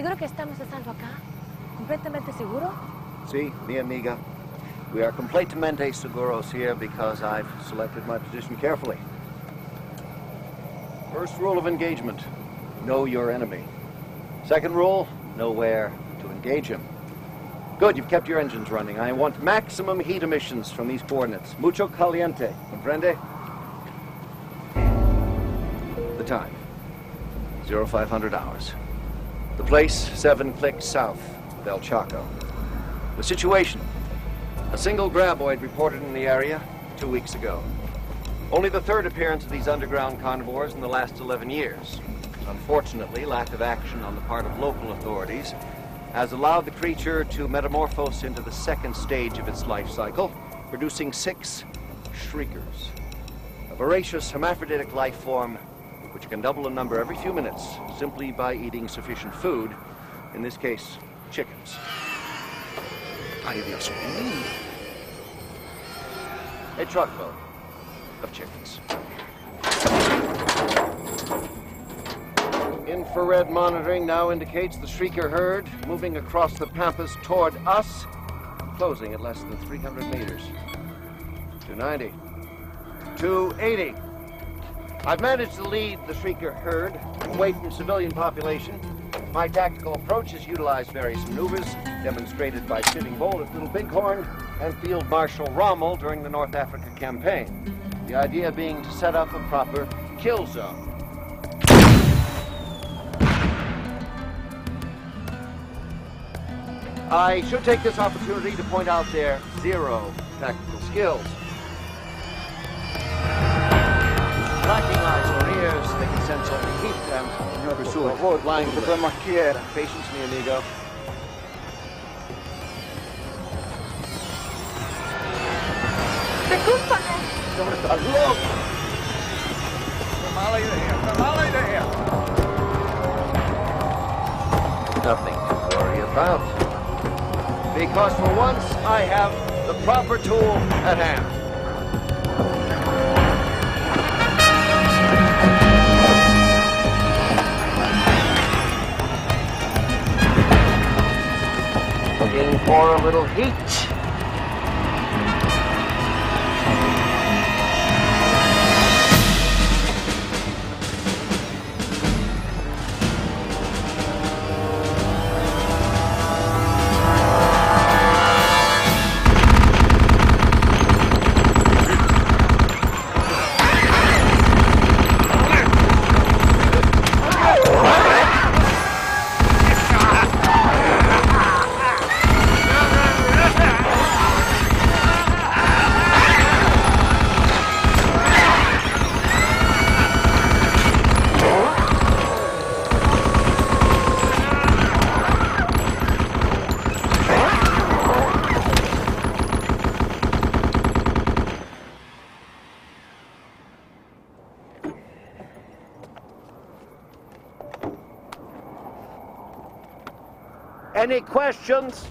¿Estás a salvo acá? ¿Completamente seguro? See, mi amiga, we are completamente seguros here because I've selected my position carefully. First rule of engagement, know your enemy. Second rule, know where to engage him. Good, you've kept your engines running. I want maximum heat emissions from these coordinates. Mucho caliente, comprende? The time, 0500 hours. The place, seven clicks south of El Chaco. The situation, a single graboid reported in the area two weeks ago. Only the third appearance of these underground carnivores in the last 11 years. Unfortunately, lack of action on the part of local authorities has allowed the creature to metamorphose into the second stage of its life cycle, producing six shriekers. A voracious hermaphroditic life form which can double in number every few minutes simply by eating sufficient food, in this case, chickens. Ay. A truckload of chickens. Infrared monitoring now indicates the shrieker herd moving across the pampas toward us, closing at less than 300 meters. 290. 280. I've managed to lead the shrieker herd away from civilian population. My tactical approach has utilized various maneuvers demonstrated by Sitting Bull at Little Bighorn and Field Marshal Rommel during the North Africa campaign. The idea being to set up a proper kill zone. I should take this opportunity to point out their zero tactical skills. Lacking eyes or ears, they can sense only heat and pursue a forward line to the Patience, mi amigo. ¡Discúlpame! ¿Dónde estás loco? Qué mala idea, qué mala idea. Nothing to worry about. Because for once, I have the proper tool at hand. For a little heat. Any questions?